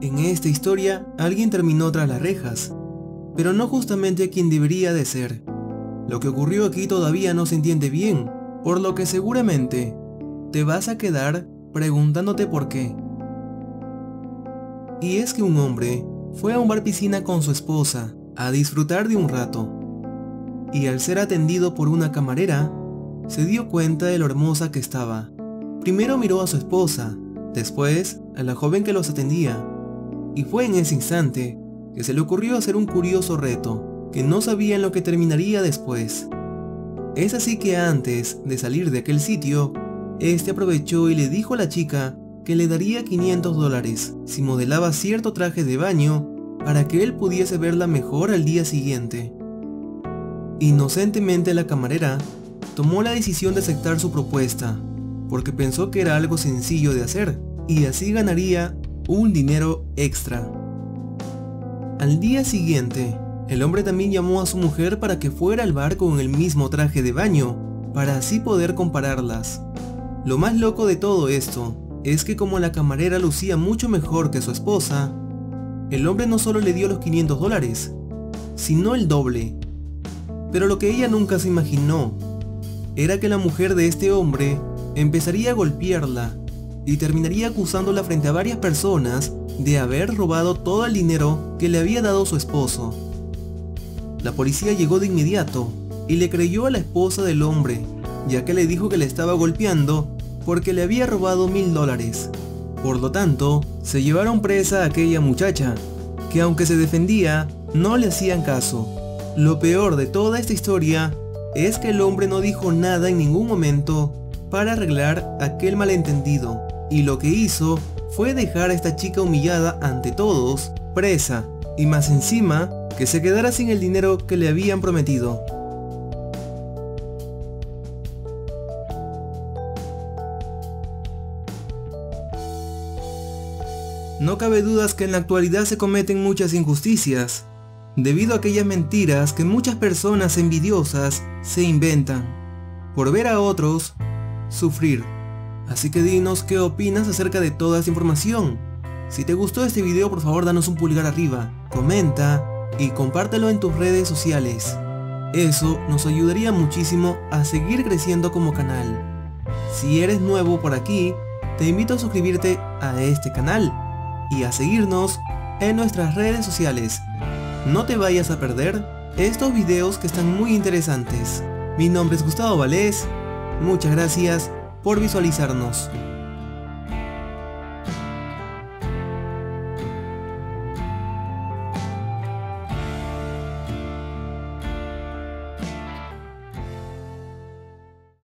En esta historia, alguien terminó tras las rejas, pero no justamente quien debería de ser. Lo que ocurrió aquí todavía no se entiende bien, por lo que seguramente te vas a quedar preguntándote por qué. Y es que un hombre fue a un bar piscina con su esposa a disfrutar de un rato. Y al ser atendido por una camarera, se dio cuenta de lo hermosa que estaba. Primero miró a su esposa, después a la joven que los atendía. Y fue en ese instante que se le ocurrió hacer un curioso reto, que no sabía en lo que terminaría después. Es así que antes de salir de aquel sitio, este aprovechó y le dijo a la chica que le daría 500 dólares si modelaba cierto traje de baño para que él pudiese verla mejor al día siguiente. Inocentemente la camarera tomó la decisión de aceptar su propuesta, porque pensó que era algo sencillo de hacer, y así ganaría un dinero extra. Al día siguiente, el hombre también llamó a su mujer para que fuera al bar con el mismo traje de baño, para así poder compararlas. Lo más loco de todo esto es que como la camarera lucía mucho mejor que su esposa, el hombre no solo le dio los 500 dólares, sino el doble. Pero lo que ella nunca se imaginó era que la mujer de este hombre empezaría a golpearla y terminaría acusándola frente a varias personas de haber robado todo el dinero que le había dado su esposo. La policía llegó de inmediato y le creyó a la esposa del hombre, ya que le dijo que le estaba golpeando porque le había robado mil dólares. Por lo tanto, se llevaron presa a aquella muchacha, que aunque se defendía, no le hacían caso. Lo peor de toda esta historia es que el hombre no dijo nada en ningún momento para arreglar aquel malentendido, y lo que hizo fue dejar a esta chica humillada ante todos, presa, y más encima, que se quedara sin el dinero que le habían prometido. No cabe dudas que en la actualidad se cometen muchas injusticias, debido a aquellas mentiras que muchas personas envidiosas se inventan, por ver a otros sufrir. Así que dinos qué opinas acerca de toda esta información. Si te gustó este video por favor danos un pulgar arriba, comenta y compártelo en tus redes sociales. Eso nos ayudaría muchísimo a seguir creciendo como canal. Si eres nuevo por aquí, te invito a suscribirte a este canal y a seguirnos en nuestras redes sociales. No te vayas a perder estos videos que están muy interesantes. Mi nombre es Gustavo Valés, muchas gracias por visualizarnos.